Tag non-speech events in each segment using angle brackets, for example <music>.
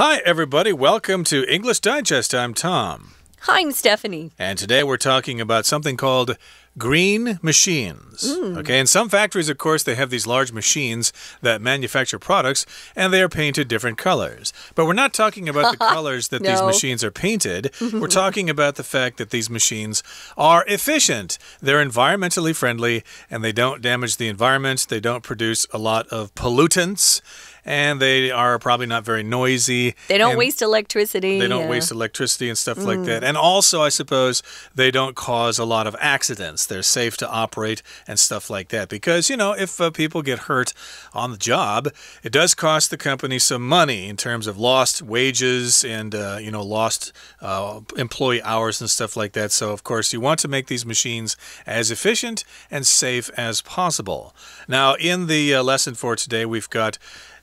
Hi, everybody. Welcome to English Digest. I'm Tom. Hi, I'm Stephanie. And today we're talking about something called green machines. Mm. Okay, in some factories, of course, they have these large machines that manufacture products and they are painted different colors. But we're not talking about the <laughs> colors that no. these machines are painted. <laughs> we're talking about the fact that these machines are efficient. They're environmentally friendly and they don't damage the environment, they don't produce a lot of pollutants and they are probably not very noisy. They don't waste electricity. They don't yeah. waste electricity and stuff Mm. like that. And also, I suppose, they don't cause a lot of accidents. They're safe to operate and stuff like that. Because, you know, if uh, people get hurt on the job, it does cost the company some money in terms of lost wages and, uh, you know, lost uh, employee hours and stuff like that. So, of course, you want to make these machines as efficient and safe as possible. Now, in the uh, lesson for today, we've got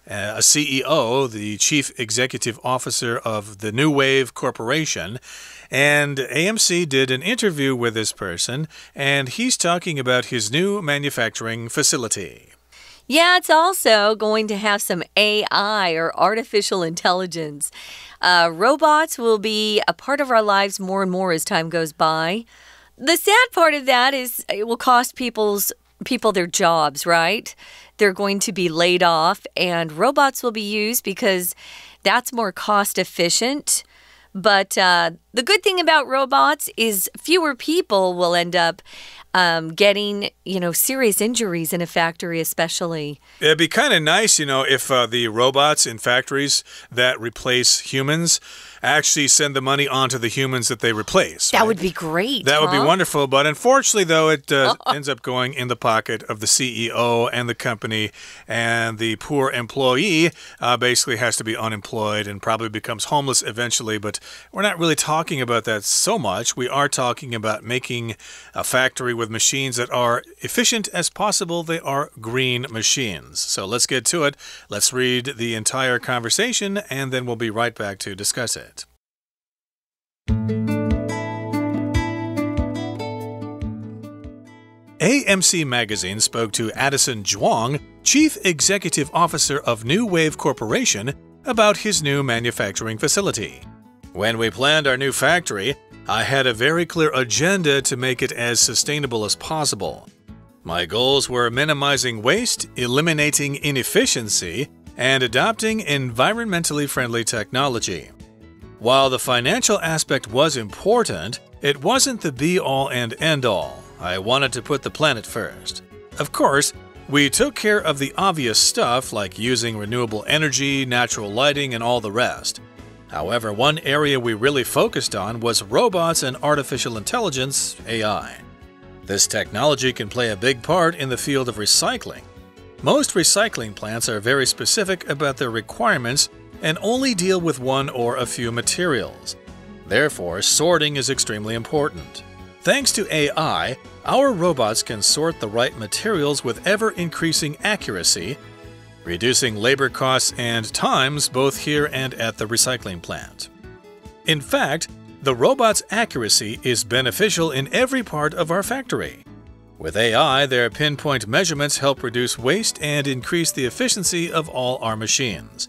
a CEO, the chief executive officer of the New Wave Corporation. And AMC did an interview with this person, and he's talking about his new manufacturing facility. Yeah, it's also going to have some AI or artificial intelligence. Uh, robots will be a part of our lives more and more as time goes by. The sad part of that is it will cost people's people their jobs, right? They're going to be laid off, and robots will be used because that's more cost efficient. But uh, the good thing about robots is fewer people will end up um, getting, you know, serious injuries in a factory, especially. It'd be kind of nice, you know, if uh, the robots in factories that replace humans actually send the money onto the humans that they replace. That right? would be great. That would be wonderful. But unfortunately, though, it uh, <laughs> ends up going in the pocket of the CEO and the company, and the poor employee uh, basically has to be unemployed and probably becomes homeless eventually. But we're not really talking about that so much. We are talking about making a factory with machines that are efficient as possible. They are green machines. So let's get to it. Let's read the entire conversation, and then we'll be right back to discuss it. AMC Magazine spoke to Addison Zhuang, Chief Executive Officer of New Wave Corporation, about his new manufacturing facility. When we planned our new factory, I had a very clear agenda to make it as sustainable as possible. My goals were minimizing waste, eliminating inefficiency, and adopting environmentally friendly technology. While the financial aspect was important, it wasn't the be all and end all. I wanted to put the planet first. Of course, we took care of the obvious stuff like using renewable energy, natural lighting, and all the rest. However, one area we really focused on was robots and artificial intelligence, AI. This technology can play a big part in the field of recycling. Most recycling plants are very specific about their requirements and only deal with one or a few materials. Therefore, sorting is extremely important. Thanks to AI, our robots can sort the right materials with ever increasing accuracy, reducing labor costs and times both here and at the recycling plant. In fact, the robot's accuracy is beneficial in every part of our factory. With AI, their pinpoint measurements help reduce waste and increase the efficiency of all our machines.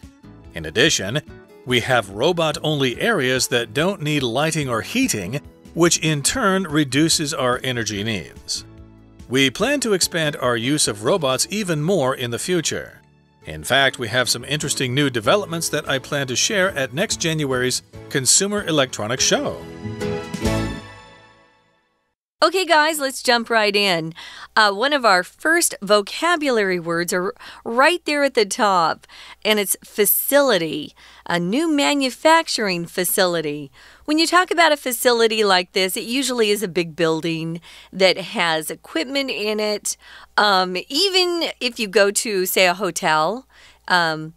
In addition, we have robot only areas that don't need lighting or heating, which in turn reduces our energy needs. We plan to expand our use of robots even more in the future. In fact, we have some interesting new developments that I plan to share at next January's Consumer Electronics Show. Okay, guys, let's jump right in. Uh, one of our first vocabulary words are right there at the top, and it's facility, a new manufacturing facility. When you talk about a facility like this, it usually is a big building that has equipment in it. Um, even if you go to, say, a hotel, um,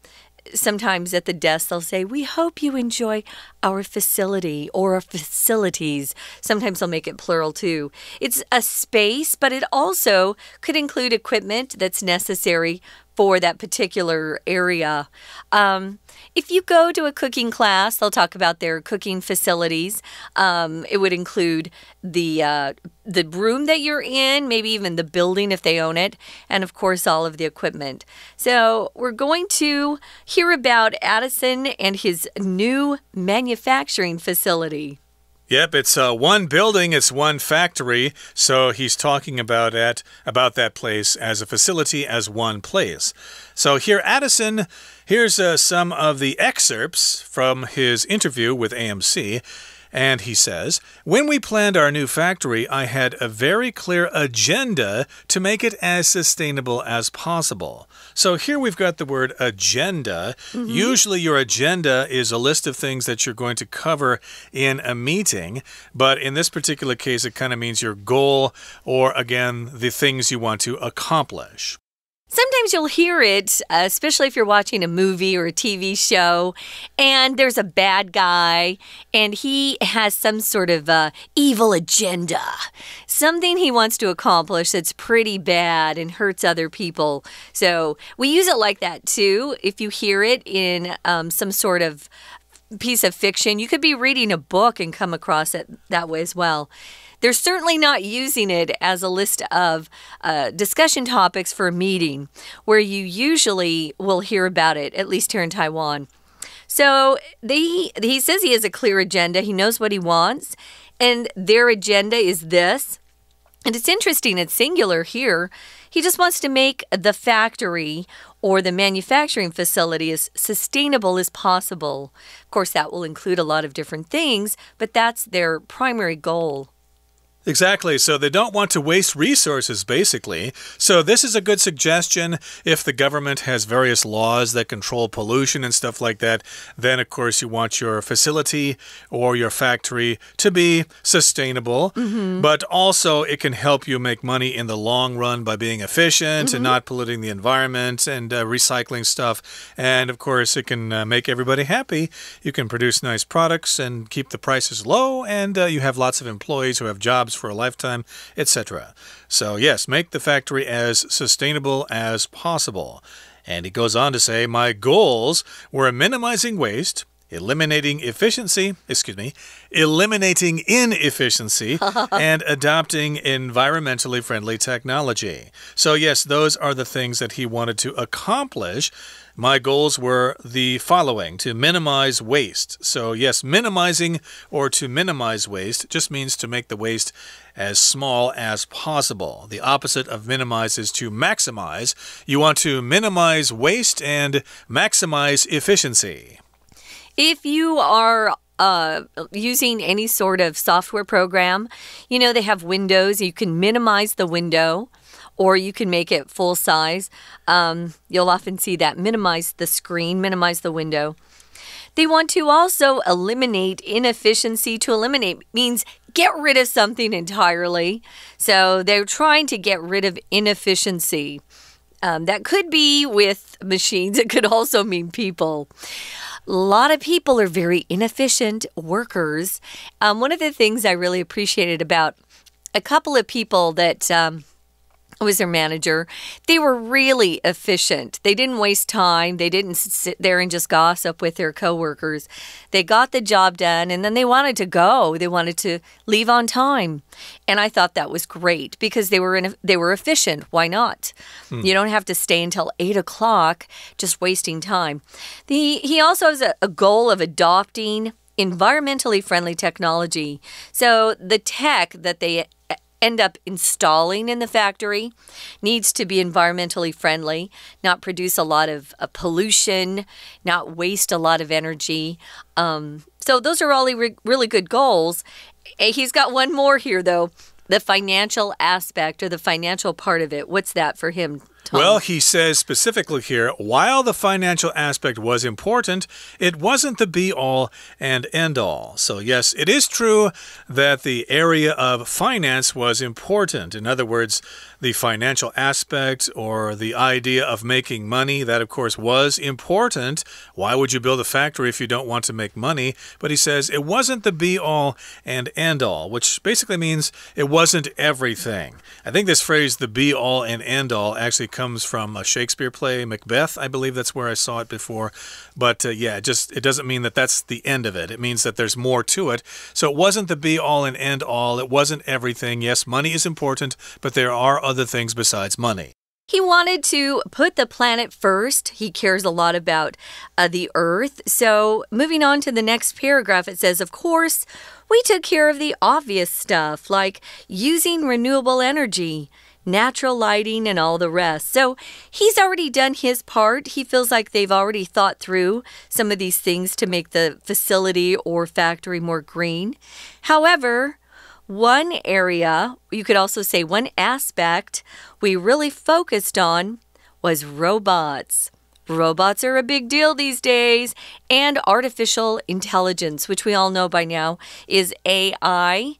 sometimes at the desk they'll say, We hope you enjoy our facility or our facilities. Sometimes they'll make it plural too. It's a space, but it also could include equipment that's necessary for that particular area. Um, if you go to a cooking class, they'll talk about their cooking facilities. Um, it would include the uh, the room that you're in, maybe even the building if they own it, and of course all of the equipment. So we're going to hear about Addison and his new manufacturing facility. Yep, it's uh, one building, it's one factory. So he's talking about it, about that place as a facility, as one place. So here, Addison, here's uh, some of the excerpts from his interview with AMC. And he says, When we planned our new factory, I had a very clear agenda to make it as sustainable as possible. So here we've got the word agenda. Mm -hmm. Usually, your agenda is a list of things that you're going to cover in a meeting. But in this particular case, it kind of means your goal or, again, the things you want to accomplish. Sometimes you'll hear it, especially if you're watching a movie or a TV show, and there's a bad guy, and he has some sort of uh, evil agenda, something he wants to accomplish that's pretty bad and hurts other people. So we use it like that too. If you hear it in um, some sort of piece of fiction, you could be reading a book and come across it that way as well. They're certainly not using it as a list of uh, discussion topics for a meeting where you usually will hear about it, at least here in Taiwan. So they, he says he has a clear agenda. He knows what he wants, and their agenda is this. And it's interesting, it's singular here. He just wants to make the factory or the manufacturing facility as sustainable as possible. Of course, that will include a lot of different things, but that's their primary goal. Exactly. So they don't want to waste resources, basically. So this is a good suggestion. If the government has various laws that control pollution and stuff like that, then of course you want your facility or your factory to be sustainable. Mm -hmm. But also, it can help you make money in the long run by being efficient mm -hmm. and mm-hmm. not polluting the environment and uh, recycling stuff. And of course, it can uh, make everybody happy. You can produce nice products and keep the prices low, and uh, you have lots of employees who have jobs jobs for a lifetime, etc. So, yes, make the factory as sustainable as possible. And he goes on to say, My goals were minimizing waste, eliminating efficiency, excuse me, eliminating inefficiency, <laughs> and adopting environmentally friendly technology. So, yes, those are the things that he wanted to accomplish my goals were the following to minimize waste. So, yes, minimizing or to minimize waste just means to make the waste as small as possible. The opposite of minimize is to maximize. You want to minimize waste and maximize efficiency. If you are uh, using any sort of software program, you know, they have windows, you can minimize the window or you can make it full size. Um, you'll often see that minimize the screen, minimize the window. They want to also eliminate inefficiency. To eliminate means get rid of something entirely. So they're trying to get rid of inefficiency. Um, that could be with machines, <laughs> it could also mean people. A lot of people are very inefficient workers. Um, one of the things I really appreciated about a couple of people that um, was their manager. They were really efficient. They didn't waste time. They didn't sit there and just gossip with their coworkers. They got the job done and then they wanted to go. They wanted to leave on time. And I thought that was great because they were in a, they were efficient. Why not? Hmm. You don't have to stay until eight o'clock just wasting time. The, he also has a, a goal of adopting environmentally friendly technology. So the tech that they end up installing in the factory needs to be environmentally friendly, not produce a lot of uh, pollution, not waste a lot of energy. Um, so, those are all re really good goals. He's got one more here, though the financial aspect or the financial part of it. What's that for him? Tom? Well, he says specifically here while the financial aspect was important, it wasn't the be all and end all. So, yes, it is true that the area of finance was important. In other words, the financial aspect or the idea of making money, that of course was important. Why would you build a factory if you don't want to make money? But he says it wasn't the be all and end all, which basically means it wasn't everything. I think this phrase, the be all and end all, actually comes from a Shakespeare play, Macbeth. I believe that's where I saw it before. But uh, yeah, it just it doesn't mean that that's the end of it. It means that there's more to it. So it wasn't the be all and end all. It wasn't everything. Yes, money is important, but there are other things besides money. He wanted to put the planet first. He cares a lot about uh, the Earth. So, moving on to the next paragraph, it says, Of course, we took care of the obvious stuff like using renewable energy, natural lighting, and all the rest. So, he's already done his part. He feels like they've already thought through some of these things to make the facility or factory more green. However, one area, you could also say one aspect, we really focused on was robots. Robots are a big deal these days, and artificial intelligence, which we all know by now is AI.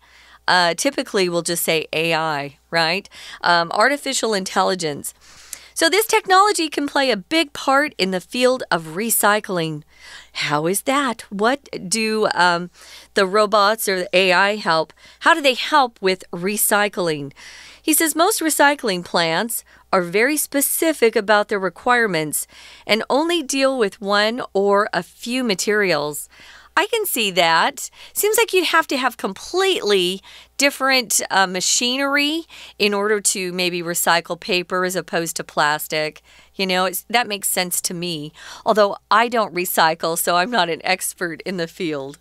Uh, typically, we'll just say AI, right? Um, artificial intelligence. So, this technology can play a big part in the field of recycling. How is that? What do um, the robots or the AI help? How do they help with recycling? He says most recycling plants are very specific about their requirements and only deal with one or a few materials. I can see that. Seems like you'd have to have completely different uh, machinery in order to maybe recycle paper as opposed to plastic. You know, that makes sense to me. Although I don't recycle, so I'm not an expert in the field.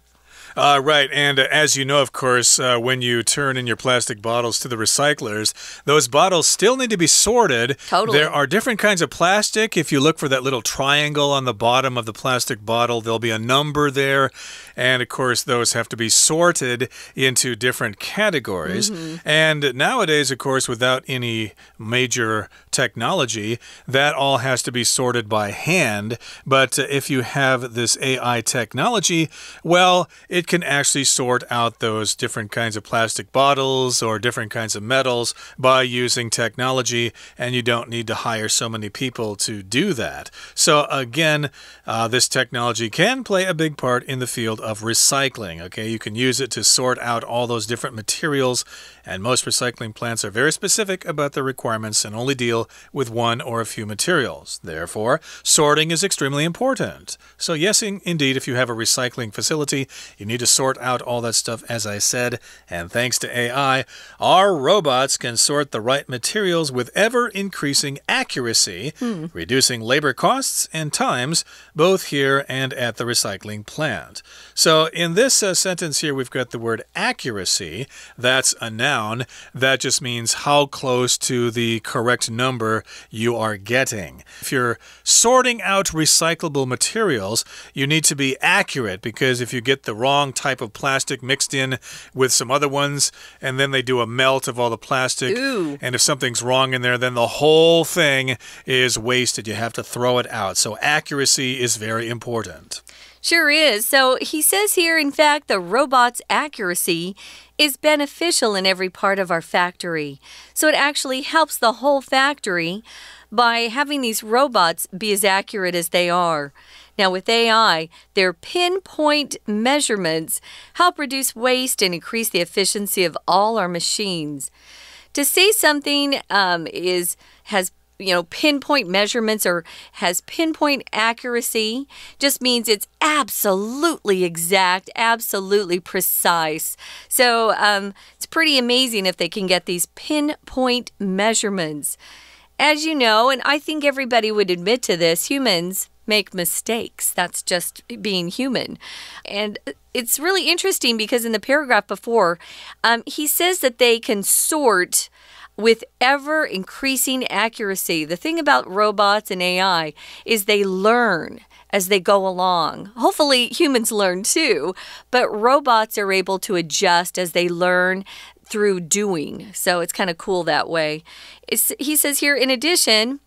Uh, right. And uh, as you know, of course, uh, when you turn in your plastic bottles to the recyclers, those bottles still need to be sorted. Totally. There are different kinds of plastic. If you look for that little triangle on the bottom of the plastic bottle, there'll be a number there. And of course, those have to be sorted into different categories. Mm -hmm. And nowadays, of course, without any major technology, that all has to be sorted by hand. But uh, if you have this AI technology, well, it can actually sort out those different kinds of plastic bottles or different kinds of metals by using technology, and you don't need to hire so many people to do that. So, again, uh, this technology can play a big part in the field of recycling. Okay, you can use it to sort out all those different materials, and most recycling plants are very specific about their requirements and only deal with one or a few materials. Therefore, sorting is extremely important. So, yes, in indeed, if you have a recycling facility, you need to sort out all that stuff, as I said. And thanks to AI, our robots can sort the right materials with ever increasing accuracy, hmm. reducing labor costs and times, both here and at the recycling plant. So, in this uh, sentence here, we've got the word accuracy. That's a noun. That just means how close to the correct number you are getting. If you're sorting out recyclable materials, you need to be accurate because if you get the wrong type of plastic mixed in with some other ones, and then they do a melt of all the plastic. Ooh. And if something's wrong in there, then the whole thing is wasted. You have to throw it out. So accuracy is very important. Sure is. So he says here, in fact, the robot's accuracy is beneficial in every part of our factory. So it actually helps the whole factory by having these robots be as accurate as they are. Now, with AI, their pinpoint measurements help reduce waste and increase the efficiency of all our machines. To say something um, is has you know pinpoint measurements or has pinpoint accuracy just means it's absolutely exact absolutely precise so um, it's pretty amazing if they can get these pinpoint measurements as you know and i think everybody would admit to this humans make mistakes. That's just being human. And it's really interesting because in the paragraph before, um, he says that they can sort with ever increasing accuracy. The thing about robots and AI is they learn as they go along. Hopefully, humans learn too, but robots are able to adjust as they learn through doing. So it's kind of cool that way. It's, he says here, in addition,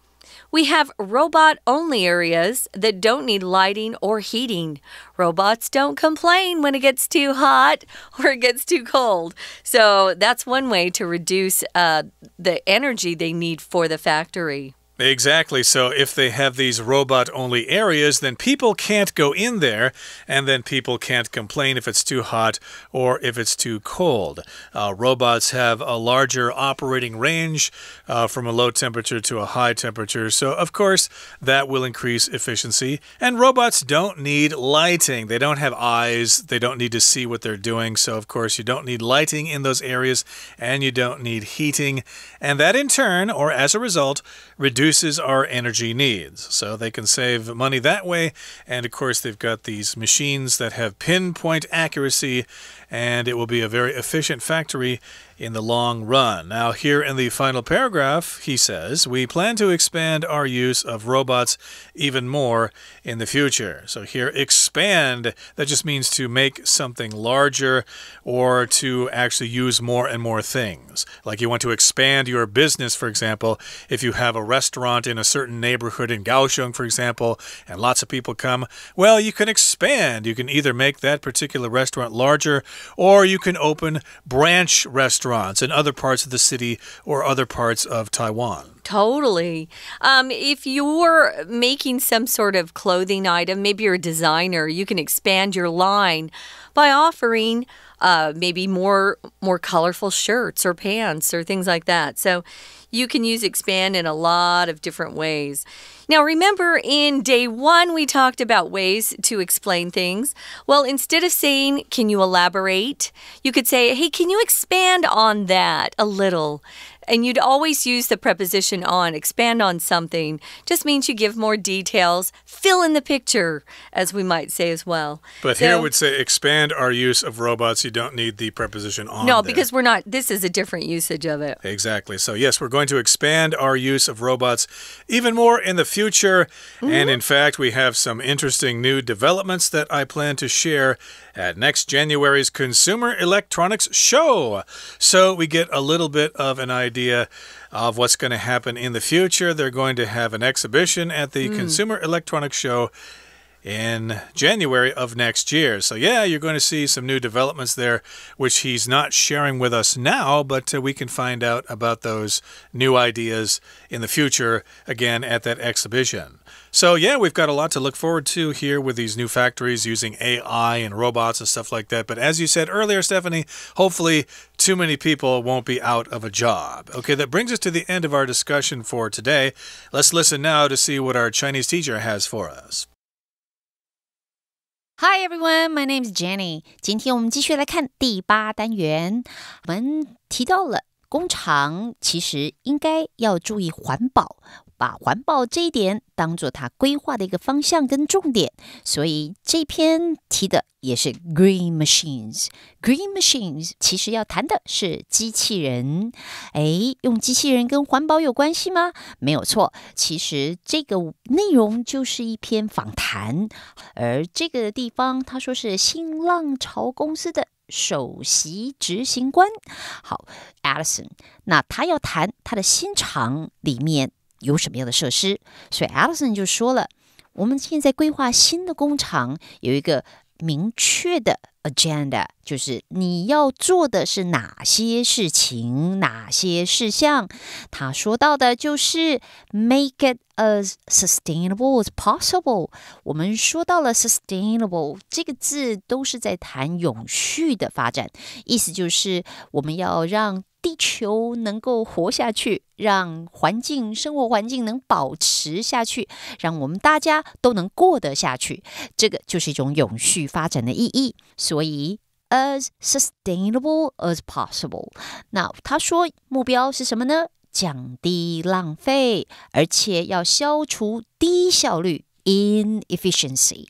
we have robot only areas that don't need lighting or heating. Robots don't complain when it gets too hot <laughs> or it gets too cold. So that's one way to reduce uh, the energy they need for the factory. Exactly. So if they have these robot only areas, then people can't go in there, and then people can't complain if it's too hot or if it's too cold. Uh, robots have a larger operating range uh, from a low temperature to a high temperature. So, of course, that will increase efficiency. And robots don't need lighting, they don't have eyes, they don't need to see what they're doing. So, of course, you don't need lighting in those areas, and you don't need heating. And that, in turn, or as a result, reduces our energy needs. So they can save money that way. And of course, they've got these machines that have pinpoint accuracy, and it will be a very efficient factory in the long run. Now, here in the final paragraph, he says, We plan to expand our use of robots even more in the future. So, here, expand, that just means to make something larger or to actually use more and more things. Like you want to expand your business, for example, if you have a restaurant in a certain neighborhood in Kaohsiung, for example, and lots of people come, well, you can expand. You can either make that particular restaurant larger or you can open branch restaurants in other parts of the city or other parts of Taiwan. Totally. Um, if you're making some sort of clothing item, maybe you're a designer, you can expand your line by offering uh, maybe more more colorful shirts or pants or things like that. So you can use expand in a lot of different ways. Now, remember in day one, we talked about ways to explain things. Well, instead of saying, Can you elaborate? you could say, Hey, can you expand on that a little? And you'd always use the preposition on, expand on something. Just means you give more details, fill in the picture, as we might say as well. But so, here would say expand our use of robots. You don't need the preposition on. No, there. because we're not, this is a different usage of it. Exactly. So, yes, we're going to expand our use of robots even more in the future. Mm -hmm. And in fact, we have some interesting new developments that I plan to share at next January's Consumer Electronics Show. So we get a little bit of an idea of what's going to happen in the future. They're going to have an exhibition at the mm. Consumer Electronics Show in January of next year. So, yeah, you're going to see some new developments there, which he's not sharing with us now, but uh, we can find out about those new ideas in the future again at that exhibition. So, yeah, we've got a lot to look forward to here with these new factories using AI and robots and stuff like that. But as you said earlier, Stephanie, hopefully too many people won't be out of a job. Okay, that brings us to the end of our discussion for today. Let's listen now to see what our Chinese teacher has for us. Hi everyone, my name is Jenny. 今天我们继续来看第八单元。我们提到了工厂其实应该要注意环保，把环保这一点当做他规划的一个方向跟重点，所以这篇提的也是 green machines。green machines 其实要谈的是机器人。哎，用机器人跟环保有关系吗？没有错，其实这个内容就是一篇访谈，而这个地方他说是新浪潮公司的首席执行官。好，Alison，那他要谈他的新厂里面。有什么样的设施？所以 Alison 就说了，我们现在规划新的工厂有一个明确的 agenda，就是你要做的是哪些事情、哪些事项。他说到的就是 make it as sustainable as possible。我们说到了 sustainable 这个字，都是在谈永续的发展，意思就是我们要让。地球能够活下去，让环境、生活环境能保持下去，让我们大家都能过得下去，这个就是一种永续发展的意义。所以，as sustainable as possible。那他说目标是什么呢？降低浪费，而且要消除低效率 （inefficiency）。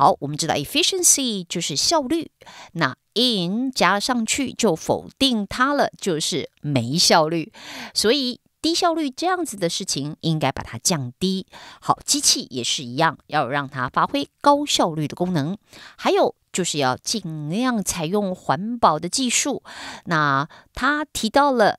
好，我们知道 efficiency 就是效率，那 in 加上去就否定它了，就是没效率。所以低效率这样子的事情，应该把它降低。好，机器也是一样，要让它发挥高效率的功能。还有就是要尽量采用环保的技术。那他提到了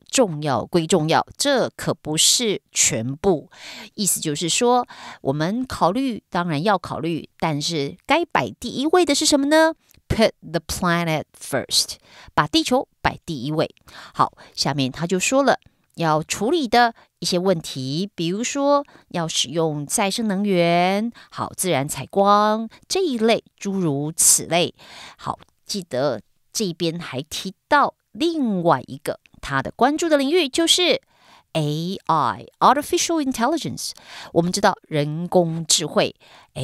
重要归重要，这可不是全部。意思就是说，我们考虑当然要考虑，但是该摆第一位的是什么呢？Put the planet first，把地球摆第一位。好，下面他就说了要处理的一些问题，比如说要使用再生能源，好，自然采光这一类，诸如此类。好，记得这边还提到另外一个。他的关注的领域就是 AI（Artificial Intelligence）。我们知道人工智慧，哎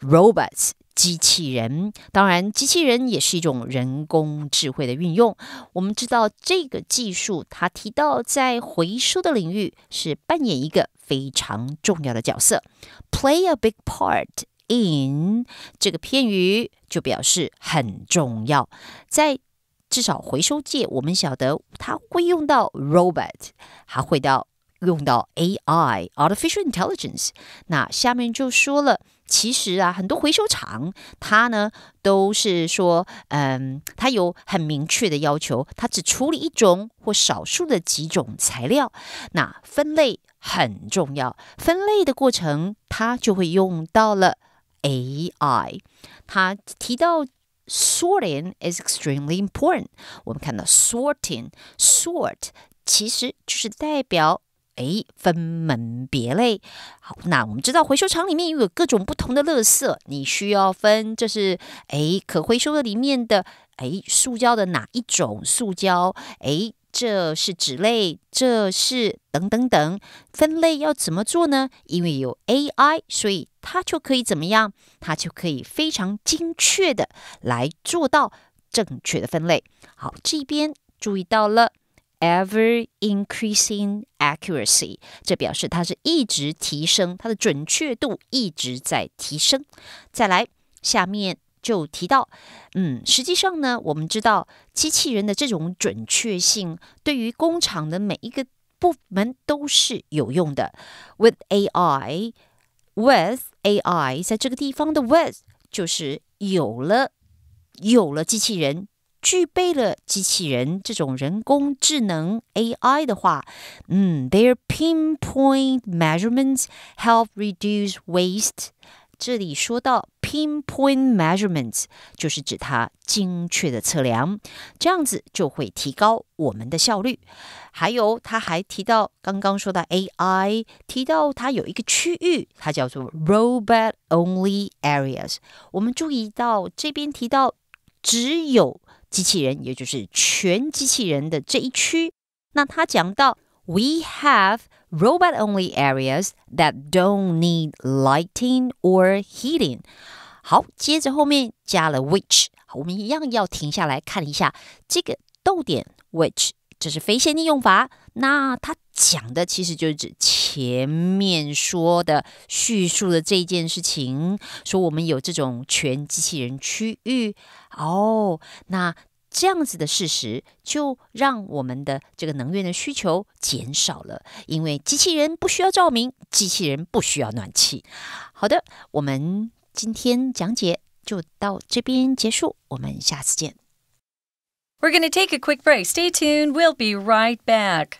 ，robots 机器人。当然，机器人也是一种人工智慧的运用。我们知道这个技术，它提到在回收的领域是扮演一个非常重要的角色，play a big part in 这个片语就表示很重要，在。至少回收界，我们晓得它会用到 robot，还会到用到 AI（artificial intelligence）。那下面就说了，其实啊，很多回收厂它呢都是说，嗯，它有很明确的要求，它只处理一种或少数的几种材料。那分类很重要，分类的过程它就会用到了 AI。他提到。Sorting is extremely important。我们看到 sorting，sort 其实就是代表哎分门别类。好，那我们知道回收厂里面又有各种不同的垃圾，你需要分这是哎可回收的里面的哎塑胶的哪一种塑胶哎。这是纸类，这是等等等分类要怎么做呢？因为有 AI，所以它就可以怎么样？它就可以非常精确的来做到正确的分类。好，这边注意到了 ever increasing accuracy，这表示它是一直提升，它的准确度一直在提升。再来，下面。就提到，嗯，实际上呢，我们知道机器人的这种准确性，对于工厂的每一个部门都是有用的。With AI，with AI，在这个地方的 with 就是有了，有了机器人，具备了机器人这种人工智能 AI 的话，嗯，their pinpoint measurements help reduce waste。 这里说到 pinpoint measurements，就是指它精确的测量，这样子就会提高我们的效率。还有，他还提到刚刚说到 AI，提到它有一个区域，它叫做 robot only areas。我们注意到这边提到只有机器人，也就是全机器人的这一区。那他讲到 we have robot only areas that don't need lighting or heating。好，接着后面加了 which，我们一样要停下来看一下这个逗点 which，这是非限定用法。那它讲的其实就是指前面说的叙述的这件事情，说我们有这种全机器人区域。哦，那这样子的事实，就让我们的这个能源的需求减少了，因为机器人不需要照明，机器人不需要暖气。好的，我们今天讲解就到这边结束，我们下次见。We're gonna take a quick break. Stay tuned. We'll be right back.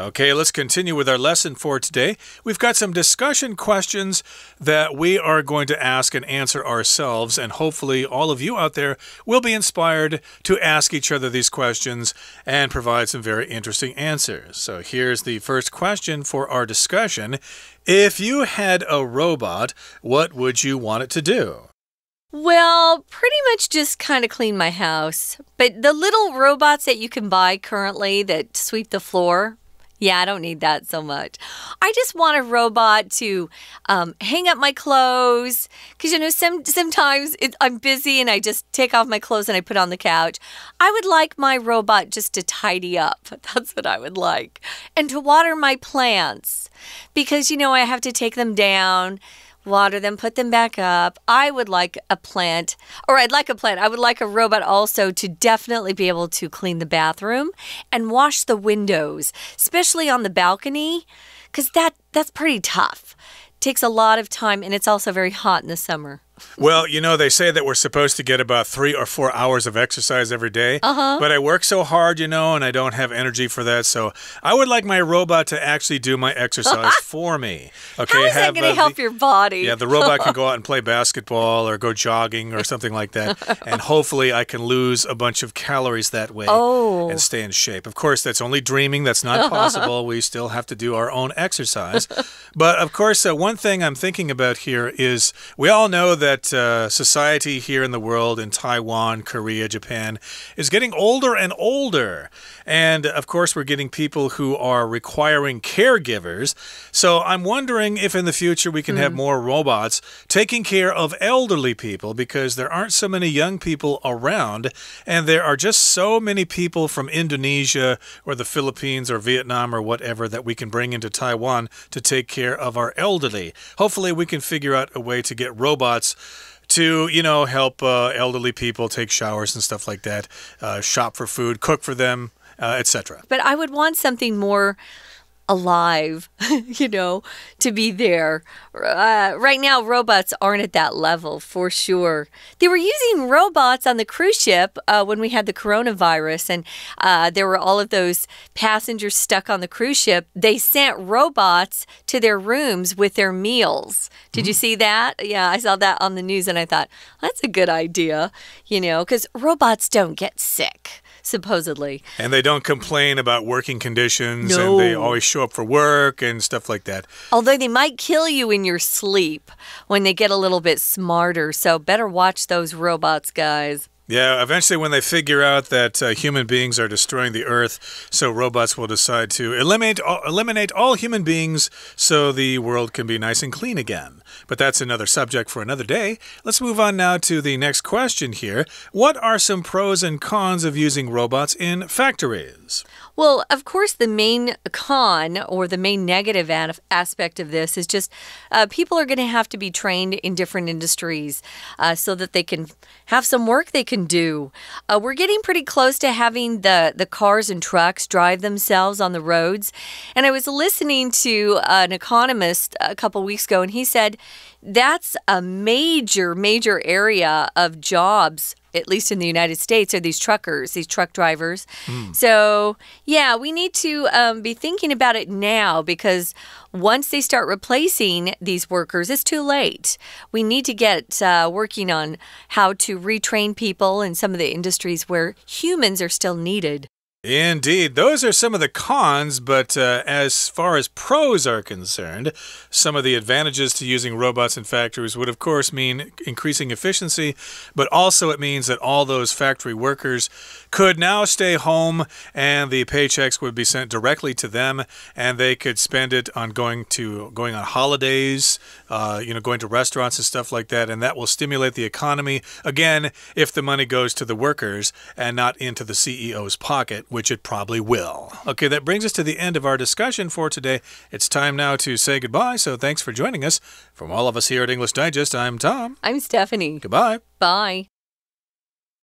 Okay, let's continue with our lesson for today. We've got some discussion questions that we are going to ask and answer ourselves, and hopefully, all of you out there will be inspired to ask each other these questions and provide some very interesting answers. So, here's the first question for our discussion If you had a robot, what would you want it to do? Well, pretty much just kind of clean my house. But the little robots that you can buy currently that sweep the floor, Yeah, I don't need that so much. I just want a robot to um, hang up my clothes because you know some sometimes it, I'm busy and I just take off my clothes and I put on the couch. I would like my robot just to tidy up. <laughs> That's what I would like, and to water my plants because you know I have to take them down water them, put them back up. I would like a plant, or I'd like a plant. I would like a robot also to definitely be able to clean the bathroom and wash the windows, especially on the balcony, because that that's pretty tough. takes a lot of time, and it's also very hot in the summer. Well, you know, they say that we're supposed to get about three or four hours of exercise every day. Uh -huh. But I work so hard, you know, and I don't have energy for that. So I would like my robot to actually do my exercise <laughs> for me. Okay, How is that going to uh, help the, your body? Yeah, the robot can go <laughs> out and play basketball or go jogging or something like that. <laughs> and hopefully I can lose a bunch of calories that way oh. and stay in shape. Of course, that's only dreaming. That's not possible. we still have to do our own exercise. but of course, uh, one thing I'm thinking about here is we all know that uh, society here in the world, in Taiwan, Korea, Japan, is getting older and older. And of course, we're getting people who are requiring caregivers. So I'm wondering if in the future we can mm. have hmm. more robots taking care of elderly people because there aren't so many young people around. And there are just so many people from Indonesia or the Philippines or Vietnam or whatever that we can bring into Taiwan to take care of our elderly. Hopefully, we can figure out a way to get robots to you know help uh, elderly people take showers and stuff like that, uh, shop for food, cook for them, uh, etc. But I would want something more alive, <laughs> you know, to be there. Uh, right now, robots aren't at that level for sure. They were using robots on the cruise ship uh, when we had the coronavirus, and uh, there were all of those passengers stuck on the cruise ship. They sent robots to their rooms with their meals. Did mm. you see that? Yeah, I saw that on the news, and I thought, that's a good idea, you know, because robots don't get sick supposedly. And they don't complain about working conditions no. and they always show up for work and stuff like that. Although they might kill you in your sleep when they get a little bit smarter. So better watch those robots, guys. Yeah, eventually, when they figure out that uh, human beings are destroying the earth, so robots will decide to eliminate all, eliminate all human beings so the world can be nice and clean again. But that's another subject for another day. Let's move on now to the next question here. What are some pros and cons of using robots in factories? Well, of course, the main con or the main negative aspect of this is just uh, people are going to have to be trained in different industries uh, so that they can have some work they can do. Uh, we're getting pretty close to having the, the cars and trucks drive themselves on the roads. And I was listening to an economist a couple weeks ago, and he said that's a major, major area of jobs at least in the United States, are these truckers, these truck drivers. Mm. So, yeah, we need to um, be thinking about it now because once they start replacing these workers, it's too late. We need to get uh, working on how to retrain people in some of the industries where humans are still needed. Indeed, those are some of the cons, but uh, as far as pros are concerned, some of the advantages to using robots in factories would, of course, mean increasing efficiency, but also it means that all those factory workers could now stay home and the paychecks would be sent directly to them and they could spend it on going to going on holidays, uh, you know, going to restaurants and stuff like that, and that will stimulate the economy again if the money goes to the workers and not into the CEO's pocket which it probably will. Okay, that brings us to the end of our discussion for today. It's time now to say goodbye, so thanks for joining us. From all of us here at English Digest, I'm Tom. I'm Stephanie. Goodbye. Bye.